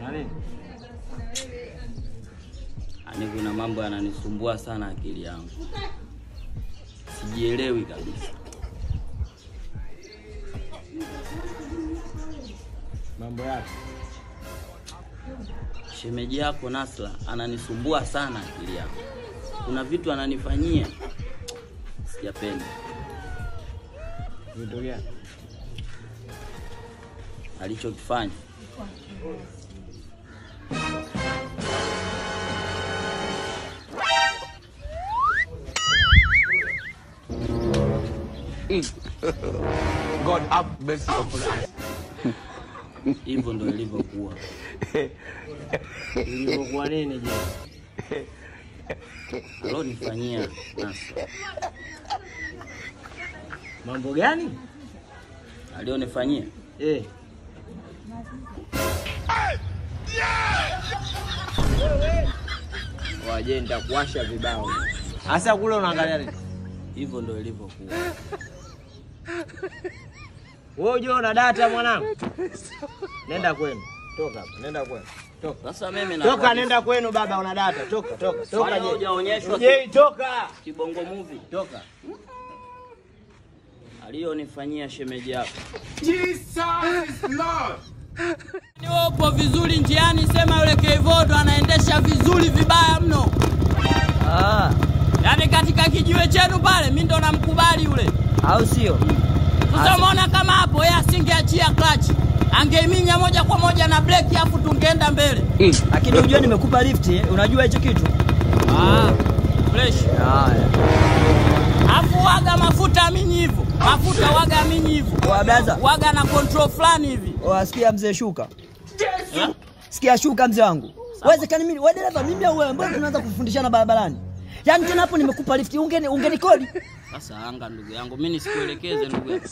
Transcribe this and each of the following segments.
Na nini? Yaani kuna mambo yananisumbua sana akili yangu, sijielewi kabisa. Mambo yako. Shemeji yako Nasla ananisumbua sana akili yangu, kuna vitu ananifanyia sijapenda. Vitu gani? Alichokifanya God have mercy upon us. hivyo ndo ilivyokuwa. Ilivyokuwa nini je? Alonifanyia Nasa. Mambo gani? alionifanyia Eh. Waje nitakuwasha vibao. Hasa kule unaangalia nini? hivyo ndo ilivyokuwa. Wewe unajua una data mwanangu? Nenda kwenu. Toka hapa, nenda kwenu. Toka. Sasa mimi Toka nenda kwenu baba una data. Toka, toka, toka. Je. hujaonyeshwa Je, toka. kibongo movie Toka. aliyonifanyia shemeji yako. Jesus Lord. Upo vizuri njiani, sema yule Kevodo anaendesha vizuri vibaya mno. Ah, Yaani katika kijiwe chenu pale mimi ndo namkubali yule. au sio? Sasa umeona kama hapo yeye asingeachia clutch. Angeiminya moja kwa moja na breki afu tungeenda mbele. Lakini unajua nimekupa lift, eh? unajua hicho kitu? Ah, fresh. Ah. Afu waga mafuta aminyi hivyo. Mafuta waga minyi hivyo. Blaza, Waga na control fulani hivi. wasikia mzee shuka. Sikia shuka mzee wangu. Wezekani mimi, wewe dereva mimi au wewe, mbona tunaanza kufundishana barabarani? Yaani tena hapo nimekupa lift, ungeni ungenikodi. Sasa anga ndugu yangu, mimi nisikuelekeze ndugu yangu.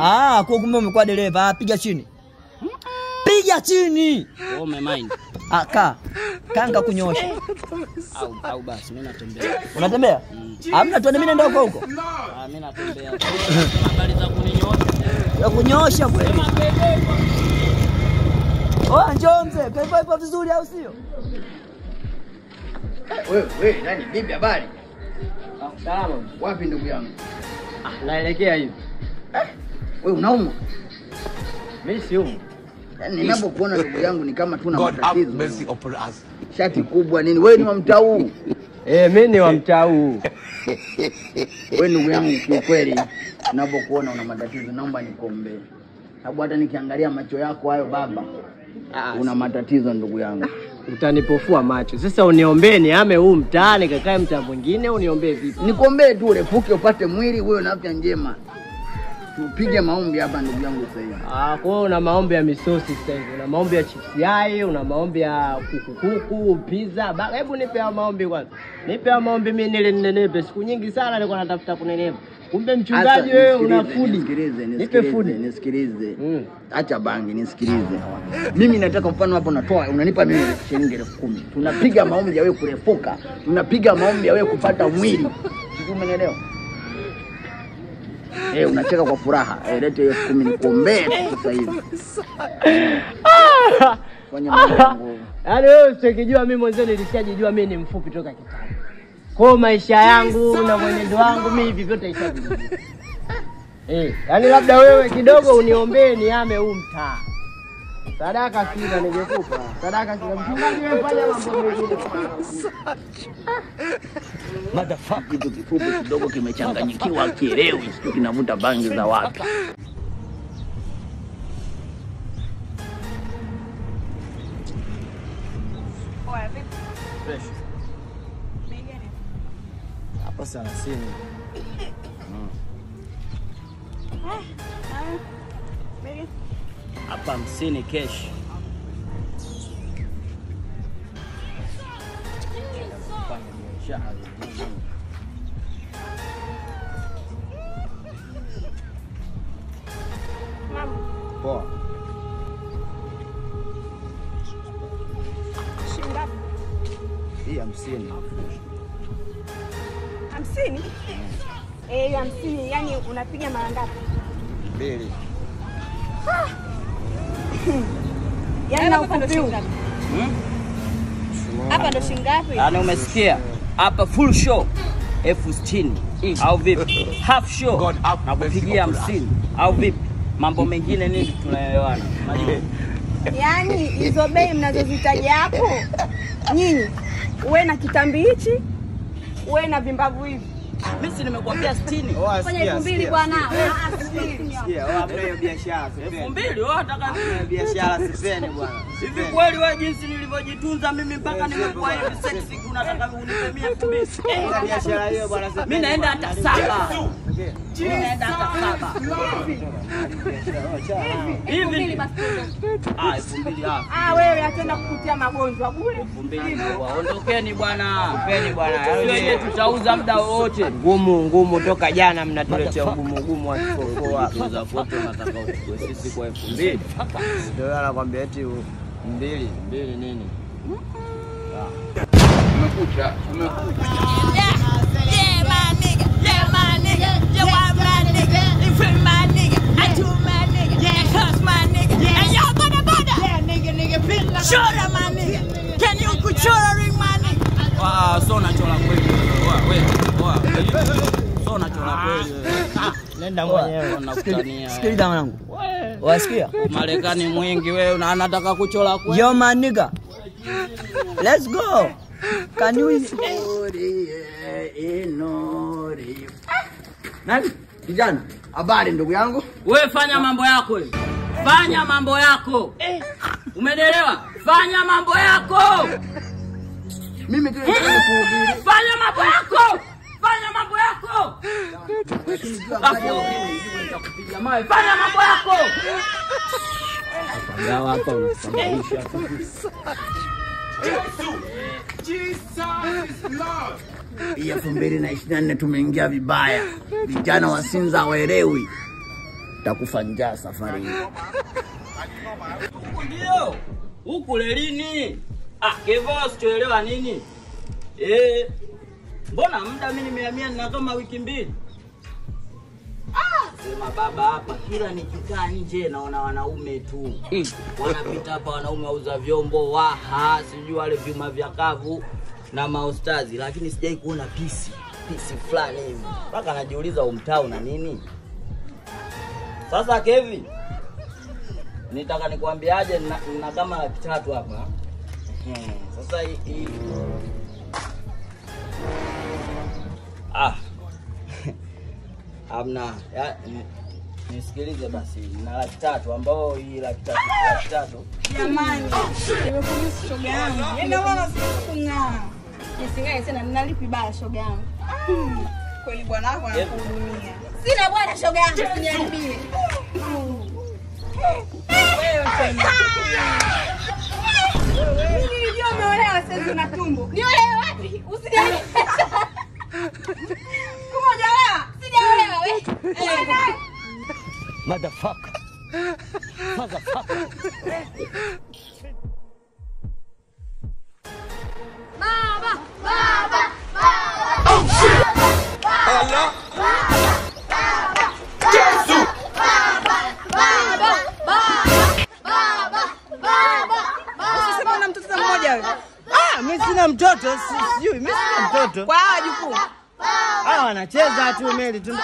Ah, kwa kumbe umekuwa dereva, piga chini. Piga chini. Oh, my mind. kaa. Kanga kunyosha. au au basi mimi natembea. Unatembea? Hamna tuende mimi naenda huko huko. Ah, mimi natembea. Habari za kunyosha. Ya kunyosha kweli. Oh, njoo mzee, kwa ipo vizuri au sio? Wewe, wewe, nani? Bibi habari? Salama. Wapi ndugu yangu? Ah, Naelekea hivi. Eh? Wewe unaumwa? Mimi siumu. Ninapokuona ndugu yangu ni kama tuna God matatizo. Shati kubwa nini? Wewe ni wa mtaa huu? Eh, mimi ni wa mtaa huu. Wewe ndugu yangu kiukweli ninapokuona una matatizo naomba nikuombee. Sababu hata nikiangalia macho yako hayo baba, una matatizo ndugu yangu. Utanipofua macho. Sasa uniombee niame huu mtaa nikakae mtaa mwingine uniombee vipi? Nikuombee tu urefuke upate mwili uwe na afya njema. Tupige maombi hapa ndugu yangu sasa hivi. Ah, kwa hiyo una maombi ya misosi sasa hivi. Una maombi ya chips yai, una maombi ya kuku kuku, pizza. Ba, hebu nipe hayo maombi kwanza. Nipe hayo maombi mimi nile ninenepe. Siku nyingi sana nilikuwa natafuta kunenepa. Kumbe mchungaji wewe una nisikilize. Nisikilize, Nipe nisikilize, nisikilize. Mm. Acha bangi, nisikilize. Mimi nataka mfano hapo natoa, unanipa mimi shilingi elfu kumi. Tunapiga maombi ya wewe kurefuka, tunapiga maombi ya wewe kupata mwili. Sijui? Eh, unacheka kwa furaha. Eh, lete hiyo elfu kumi nikuombee sasa hivi. Fanya mambo. Yaani wewe usichokijua mimi mwanzo nilishajijua mimi ni mfupi toka kitambo. Kwa maisha yangu na mwenendo wangu mimi hivi vyote ishajijua. Eh, yaani labda wewe kidogo uniombee niame huu mtaa. Sadaka sina ningekupa. Sadaka sina. Mchungaji wewe fanya mambo mengine. Kitu kifupi kidogo kimechanganyikiwa, kielewi, kinavuta bangi za wapi. Fresh. Hapa sana sini. Hapa hamsini kesh. Poa. Hii hamsini. hamsini Eh, hamsini yani unapiga mara ngapi? Mbili. Yaani na ufupi huu. Hmm? Hapa ndo shilingi ngapi? Yaani umesikia? Hapa full show elfu sitini au vipi? Half show na kupigia hamsini au vipi? Mambo mengine nini tunaelewana? yani Yaani hizo bei mnazozitaja hapo nyinyi, uwe na kitambi hichi, uwe na vimbavu hivi. Mimi si nimekuambia 60. Fanya elfu mbili bwana. Ah, wewe unataka biashara sipeni bwana. Hivi kweli wewe jinsi nilivyojitunza mimi mpaka nimekuwa hivi sexy unataka unipe mia elfu mbili? Ila biashara hiyo bwana. Mimi naenda hata saba. Mimi naenda hata saba. Ah, ah. Ah, wewe ataenda kukutia magonjwa bure. Elfu bwana. Mpeni bwana. yeye tutauza muda wowote. Ngumu ngumu toka jana mnatuletea ugumu ugumu wa kikoko hapa. Foto nataka uchukue sisi kwa elfu mbili. Ndio yeye anakuambia eti mbili. Mbili nini? Umekucha, umekucha. Ah, so unachola kweli. Poa, wewe. Poa. So unachola kweli. Nenda mwenyewe. unakutania. Sikiliza mwanangu, wasikia? Marekani mwingi wewe na anataka kuchola kweli. Yo man nigga, let's go. Can you Nani? Kijana, habari ndugu yangu. Wewe fanya mambo yako. Fanya mambo yako. Umenielewa? Fanya mambo yako. Mimi kuhubiri. Fanya mambo yako. Fanya mambo yako. Nitakupiga mawe. Fanya mambo yako. Gawa hapa unasababisha. Hii elfu mbili na ishirini na nne tumeingia vibaya. Vijana wa Sinza hawaelewi. Takufa njaa safari hii. Huku lini? Lelini? Ah, Kevo sichoelewa nini? Eh. Mbona muda mimi nimehamia na kama wiki mbili? Ah, sema baba hapa kila nikikaa nje naona wanaume tu. Wanapita hapa wanaume wauza vyombo, waha, sijui wale vyuma vya kavu na maustazi, lakini sijai kuona pisi pisi fulani hivi. Mpaka najiuliza umtaa na nini? Sasa Kevin, nitaka nikuambiaje, na, na kama laki tatu hapa. Sasa hii ah amna ya, nisikilize basi, na laki tatu ambao hii laki tatu laki tatu Jamani, nimekumisi shoga yangu. Yaani wala sikung'aa. Nisingae tena ninalipi baya shoga yangu. Kweli bwana wako anakuhudumia. Sina bwana shoga yangu, usiniharibie. Umeolewa sasa tumbo. Niolewe wapi? Usiniharibie. Kama hujaolewa, sijaolewa wewe. Motherfucker. Motherfucker. Baba, baba, baba. Oh shit. Allah. Baba. Baba. Yesu. Baba, baba, baba. Baba, baba, baba. Usisema una mtoto mmoja wewe. Mimi sina mtoto, sijui mimi sina mtoto. Kwa hawa jukuu. hawa wanacheza tu meli tu.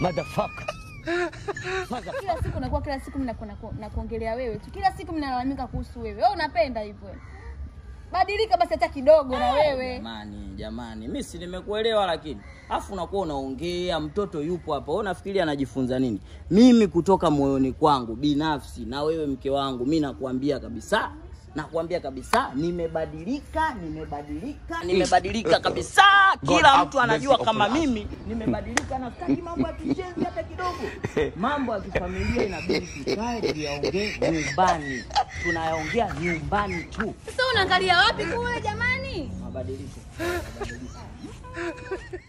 Motherfucker. kila siku nakuwa kila siku mnakuongelea naku- naku- wewe tu kila siku mnalalamika kuhusu wewe wewe unapenda hivyo badilika basi hata kidogo na wewe Jamani, jamani, mimi si nimekuelewa, lakini afu unakuwa unaongea, mtoto yupo hapa, wewe unafikiri anajifunza nini? Mimi kutoka moyoni kwangu binafsi, na wewe mke wangu, mi nakuambia kabisa, nakuambia kabisa, nimebadilika, nimebadilika, nimebadilika kabisa. Kila have mtu anajua kama mimi nimebadilika, na sitaki mambo ya kishenzi hata kidogo. Mambo ya kifamilia inabidi tukae tuyaongee nyumbani, tunayaongea nyumbani tu. sasa unaangalia wapi kule jamani Mabadiliko.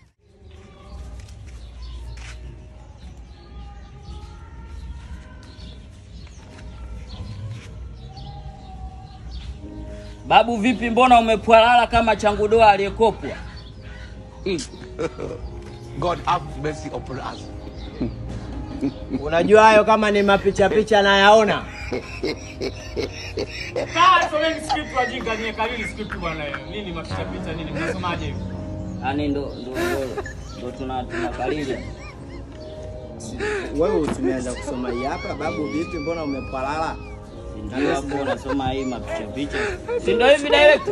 Babu vipi, mbona umepwalala kama changudoa aliyekopwa? Mm. God have mercy upon us. Unajua hayo kama ni mapicha picha nayaona. Kalili? Mnasomaje hivi? Yaani ndo ndo ndo, ndo tuna tunakalili. Wewe usimeanza kusoma hapa babu, vipi? Mbona umepalala? Hapo unasoma hii mapicha picha. Si ndio hivi direct?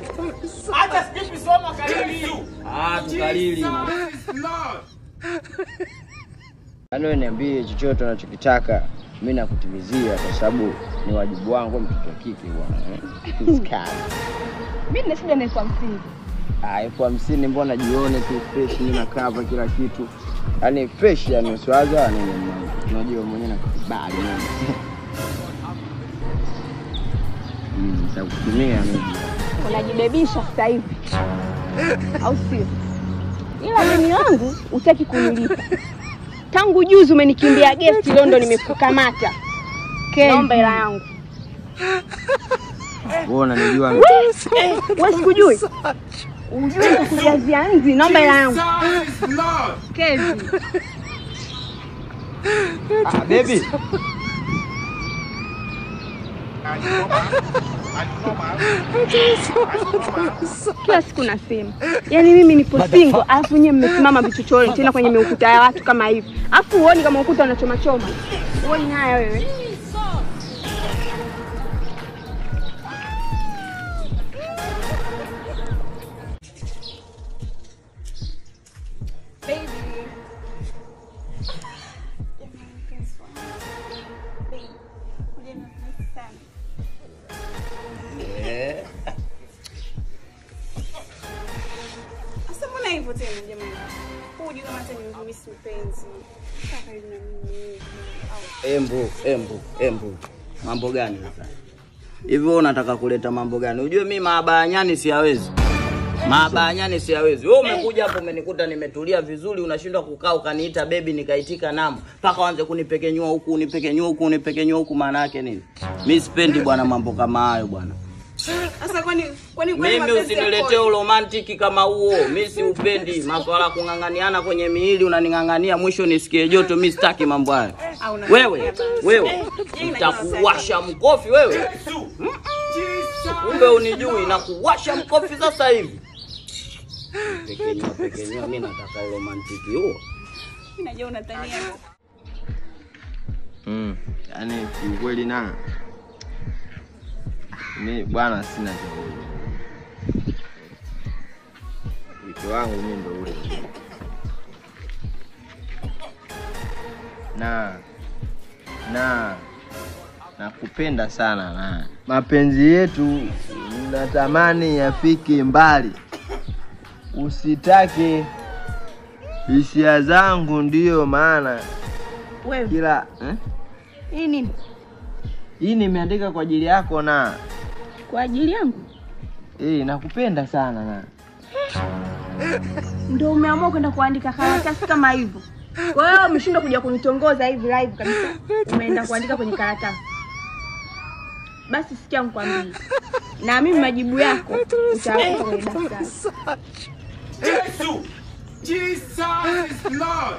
Acha soma kalili. Ah, tukalili. Yaani wewe niambie chochote unachokitaka, mi nakutimizia kwa sababu ni wajibu wangu mtoto wa kike bwana. eh. Mimi nina shida na elfu hamsini. Ah, elfu hamsini mbona jione tu fresh, mimi nakava kila kitu. Yaani fresh yani usiwaza nini mwanangu. Unajua mwenyewe nakubali mimi. Mm, nitakutumia mimi. unajibebisha sasa hivi au sio? Ila deni langu utaki kunilipa. Tangu juzi umenikimbia gesti, ndo nimekukamata. Naomba hela yangu. Wewe unanijua mimi. Wewe sikujui. Ujue kujazia nzi, naomba hela yangu. Kezi. Ah, baby. Kila siku nasema, yani mimi nipo single, alafu nyewe mmesimama vichochoroni tena kwenye miukuta ya watu kama hivi, alafu uoni kama ukuta unachomachoma. Huoni haya wewe? Embu, embu, embu. Mambo gani sasa? Hivi wewe unataka kuleta mambo gani? Ujue mimi maabanyani siyawezi. Maabanyani siyawezi. Wewe umekuja hapo umenikuta nimetulia vizuri, unashindwa kukaa ukaniita bebi nikaitika namu. Paka wanze kunipekenyua huku, unipekenyua huku, unipekenyua huku maana yake nini? Mimi sipendi bwana mambo kama hayo bwana. Sasa kwani kwani kwani Mimi usiniletee romantic kama huo. Mimi siupendi. Maswala ya kung'ang'aniana kwenye miili unaning'ang'ania mwisho nisikie joto. Mimi sitaki mambo hayo. Una- Wewe, wewe nitakuwasha mkofi wewe. Kumbe unijui na kuwasha mkofi sasa hivi. Pekenya pekenya mimi nataka romantic huo. Mimi najua unatania. Mm, yani kiukweli na mi bwana sina wito wangu mi ndo ule ule. na na nakupenda sana na mapenzi yetu natamani yafike mbali, usitake hisia zangu, ndiyo maana kila eh? nini? Hii nimeandika kwa ajili yako na Kwa ajili yangu? eh, nakupenda sana na Ndio umeamua kwenda kuandika karatasi kama hivyo? Kwa hiyo umeshindwa kuja kunitongoza hivi live kabisa, umeenda kuandika kwenye karatasi. Basi sikia nikwambie, na mimi majibu yako utayakuta kwenye daftari. Jesus is Lord.